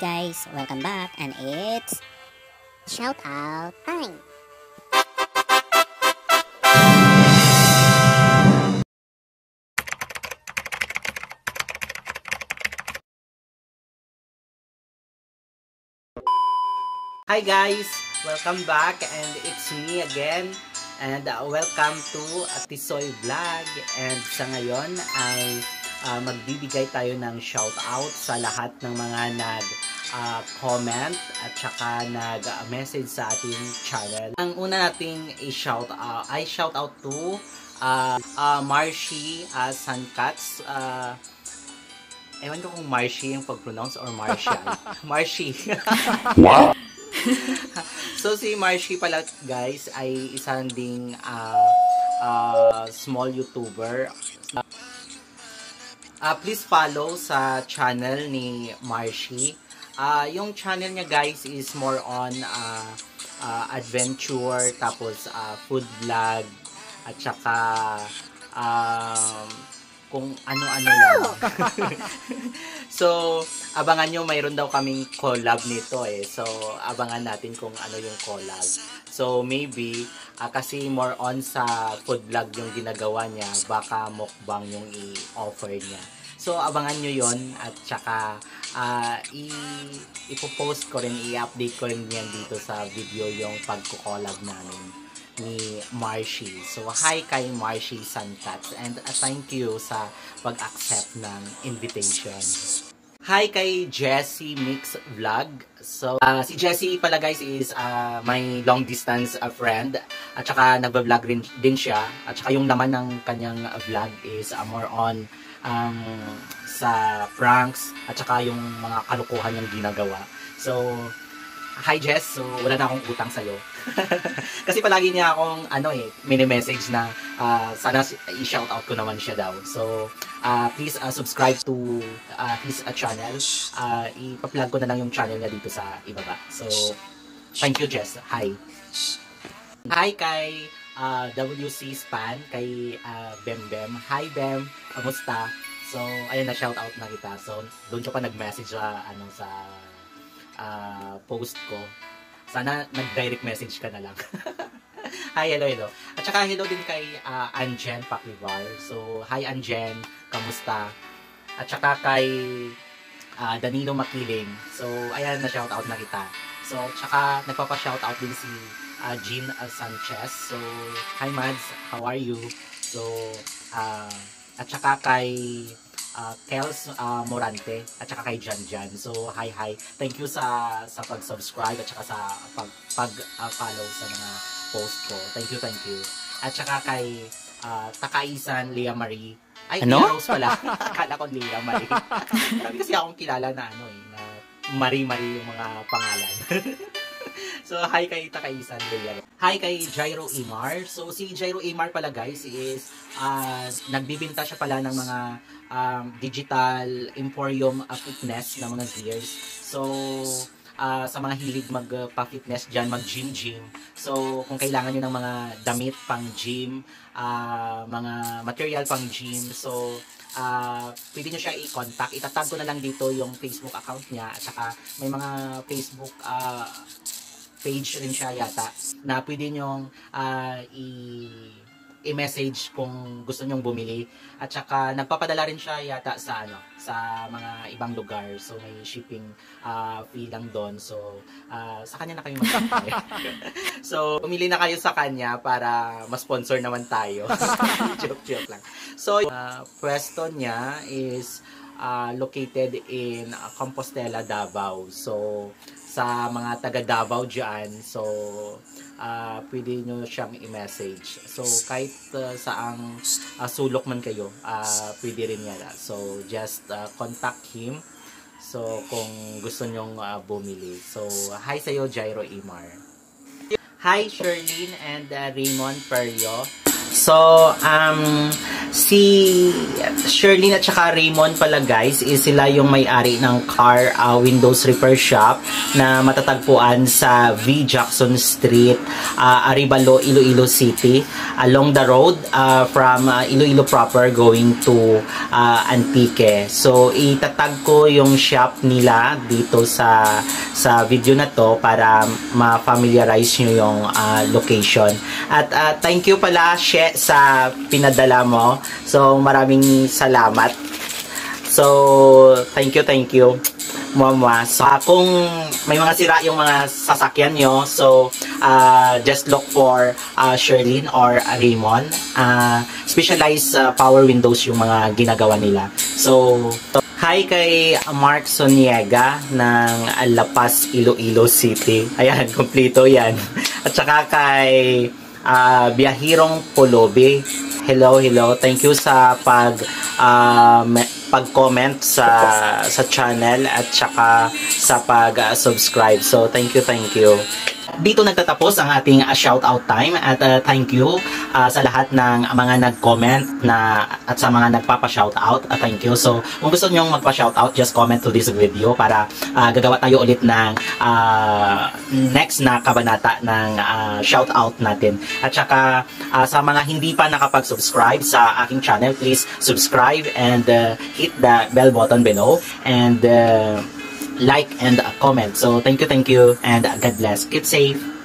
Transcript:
guys, welcome back and it's shout out time. Hi guys! Welcome back and it's me again and uh, welcome to Atisoy Vlog and sa ngayon ay uh, magbibigay tayo ng shout out sa lahat ng mga nag uh, comment at saka nag uh, message sa ating channel. Ang una nating i-shout out ay shout out to uh, uh, Marshi uh, Sankats uh, Ewan ko kung Marshy yung pag-pronounce or Marshall. Marshy. Wow! so si Marshy pala guys ay isang ding uh, uh, small YouTuber. Uh, please follow sa channel ni Marshy. Uh, yung channel niya guys is more on uh, uh, adventure, tapos uh, food vlog, at saka um, kung ano-ano lang. so, abangan nyo, mayroon daw kaming collab nito eh. So, abangan natin kung ano yung collab. So, maybe, uh, kasi more on sa food vlog yung ginagawa niya, baka mukbang yung i-offer niya. So, abangan nyo yon at saka uh, i- ipopost ko rin, i-update ko rin yan dito sa video yung pagko-collab namin ni Marshy. So, hi kay Marshy Santats and uh, thank you sa pag-accept ng invitation. Hi kay Jessie Mix Vlog. So, uh, si Jessie pala guys is uh, my long distance uh, friend. At saka nagba-vlog rin din siya. At saka yung laman ng kanyang vlog is uh, more on um, sa pranks at saka yung mga kalukuhan niyang ginagawa. So, hi Jess, so wala na akong utang sa'yo. Kasi palagi niya akong ano eh, mini-message na uh, sana i-shout out ko naman siya daw. So, uh, please uh, subscribe to uh, his uh, channel. Uh, ipa-plug ko na lang yung channel niya dito sa ibaba. So, thank you Jess. Hi. Hi kay uh, WC Span, kay uh, Bem Bem. Hi Bem, kamusta? So, ayun na shout out na kita. So, doon ka pa nag-message sa ano sa uh, post ko. Sana nag-direct message ka na lang. hi, hello, hello. At saka hello din kay uh, Anjen Paklivar. So, hi Anjen, kamusta? At saka kay uh, Danilo Makiling. So, ayan, na-shoutout na kita. So, tsaka nagpapa-shoutout din si uh, Jean Sanchez. So, hi Mads, how are you? So, uh, at saka kay uh, Kels uh, Morante at saka kay Jan Jan. So, hi hi. Thank you sa sa pag-subscribe at saka sa pag pag uh, follow sa mga post ko. Thank you, thank you. At saka kay uh, Takaisan Leah Marie. Ay, ano? Rose pala. Akala ko Leah Marie. Sabi kasi akong kilala na ano eh, na Marie yung mga pangalan. so, hi kay Takaisan Leah. Hi kay Jairo Imar. So, si Jairo Imar pala guys is uh, nagbibinta siya pala ng mga um, digital emporium uh, fitness na mga gears. So, uh, sa mga hilig magpa-fitness dyan, mag-gym-gym. So, kung kailangan nyo ng mga damit pang gym, uh, mga material pang gym, so, uh, pwede nyo siya i-contact. Itatag ko na lang dito yung Facebook account niya at saka may mga Facebook uh, page rin siya yata na pwede nyong uh, i- i-message kung gusto nyong bumili. At saka nagpapadala rin siya yata sa ano sa mga ibang lugar. So may shipping uh, fee lang doon. So uh, sa kanya na kayo so pumili na kayo sa kanya para ma-sponsor naman tayo. Joke joke lang. So uh, pwesto niya is uh, located in Compostela Davao so sa mga taga Davao dyan. So, uh, pwede nyo siyang i-message. So, kahit uh, saang uh, sulok man kayo, uh, pwede rin yan. So, just uh, contact him. So, kung gusto nyong uh, bumili. So, hi sa'yo, Jairo Imar. Hi, Sherlyn and uh, Raymond Perio. So, um, si Shirley at saka Raymond pala guys, is sila yung may-ari ng car uh, windows repair shop na matatagpuan sa V. Jackson Street, uh, Aribalo, Iloilo City, along the road uh, from uh, Iloilo proper going to uh, Antique. So, itatag ko yung shop nila dito sa sa video na to para ma-familiarize nyo yung uh, location. At uh, thank you pala She sa pinadala mo. So maraming salamat. So thank you, thank you. Mama. So, uh, kung may mga sira yung mga sasakyan nyo, so, uh, just look for uh, Sherlyn or Raymond. Uh, specialized uh, power windows yung mga ginagawa nila. So, Hi kay Mark Soniega ng Alapas, Iloilo City. Ayan, kompleto yan. At saka kay uh, Biyahirong Polobe. Hello, hello. Thank you sa pag uh, pag-comment sa sa channel at saka sa pag-subscribe. So, thank you, thank you dito nagtatapos ang ating uh, shout out time at uh, thank you uh, sa lahat ng mga nag-comment na at sa mga nagpapa-shout out. Uh, thank you. So, kung gusto niyo magpa-shout out, just comment to this video para uh, gagawa tayo ulit ng uh, next na kabanata ng uh, shout out natin. At saka uh, sa mga hindi pa nakapag-subscribe sa aking channel, please subscribe and uh, hit the bell button below and uh, like and comment. So thank you, thank you, and God bless. Keep safe.